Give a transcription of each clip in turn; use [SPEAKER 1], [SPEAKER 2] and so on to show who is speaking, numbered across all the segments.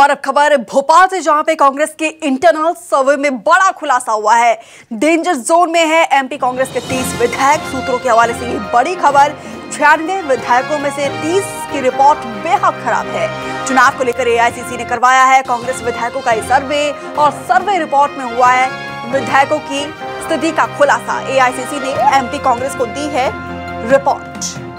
[SPEAKER 1] और अब खबर भोपाल से, जहाँ पे कांग्रेस के इंटरनल सर्वे में बड़ा खुलासा हुआ है। डेंजर जोन में है एमपी कांग्रेस के 30 विधायक। सूत्रों के हवाले से ये बड़ी खबर, छियानवे विधायकों में से 30 की रिपोर्ट बेहद खराब है। चुनाव को लेकर एआईसीसी ने करवाया है कांग्रेस विधायकों का ये सर्वे और सर्वे रिपोर्ट में हुआ है विधायकों की स्थिति का खुलासा। एआईसीसी ने एमपी कांग्रेस को दी है रिपोर्ट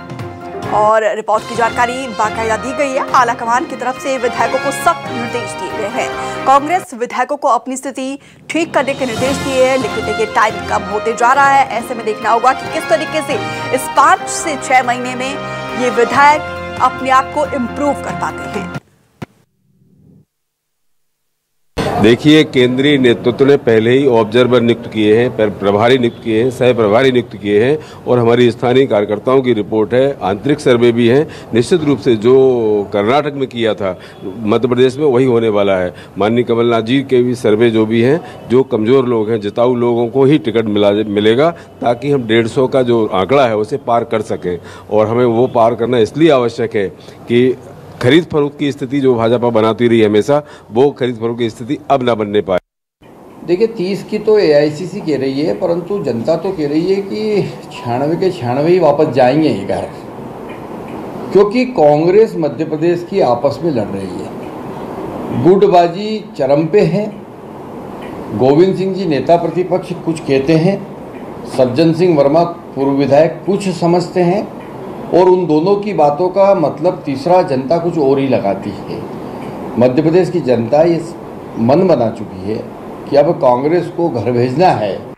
[SPEAKER 1] और रिपोर्ट की जानकारी बाकायदा दी गई है। आला कमान की तरफ़ से विधायकों को सख्त निर्देश दिए गए हैं। कांग्रेस विधायकों को अपनी स्थिति ठीक करने के निर्देश दिए हैं, लेकिन देखिए, टाइम कम होते जा रहा है। ऐसे में देखना होगा कि किस तरीके से इस पाँच से छह महीने में ये विधायक अपने आप को इम्प्रूव कर पाते हैं।
[SPEAKER 2] देखिए, केंद्रीय नेतृत्व ने पहले ही ऑब्जर्वर नियुक्त किए हैं, पर- प्रभारी नियुक्त किए हैं, सह प्रभारी नियुक्त किए हैं, और हमारी स्थानीय कार्यकर्ताओं की रिपोर्ट है, आंतरिक सर्वे भी है। निश्चित रूप से जो कर्नाटक में किया था, मध्य प्रदेश में वही होने वाला है। माननीय कमलनाथ जी के भी सर्वे जो भी हैं, जो कमज़ोर लोग हैं, जिताऊ लोगों को ही टिकट मिला, मिलेगा, ताकि हम डेढ़ का जो आंकड़ा है, उसे पार कर सकें। और हमें वो पार करना इसलिए आवश्यक है कि खरीद फरोख्त की स्थिति जो भाजपा बनाती रही हमेशा, वो खरीद फरोख्त की स्थिति अब ना बनने पाए।
[SPEAKER 3] देखिए, तीस की तो एआईसीसी कह रही है, परंतु जनता तो कह रही है कि छियानवे के छियानवे ही वापस जाएँगे ही घर, क्योंकि कांग्रेस मध्य प्रदेश की आपस में लड़ रही है। गुटबाजी चरम पे है। गोविंद सिंह जी नेता प्रतिपक्ष कुछ कहते हैं, सज्जन सिंह वर्मा पूर्व विधायक कुछ समझते हैं और उन दोनों की बातों का मतलब तीसरा जनता कुछ और ही लगाती है। मध्य प्रदेश की जनता ये मन बना चुकी है कि अब कांग्रेस को घर भेजना है।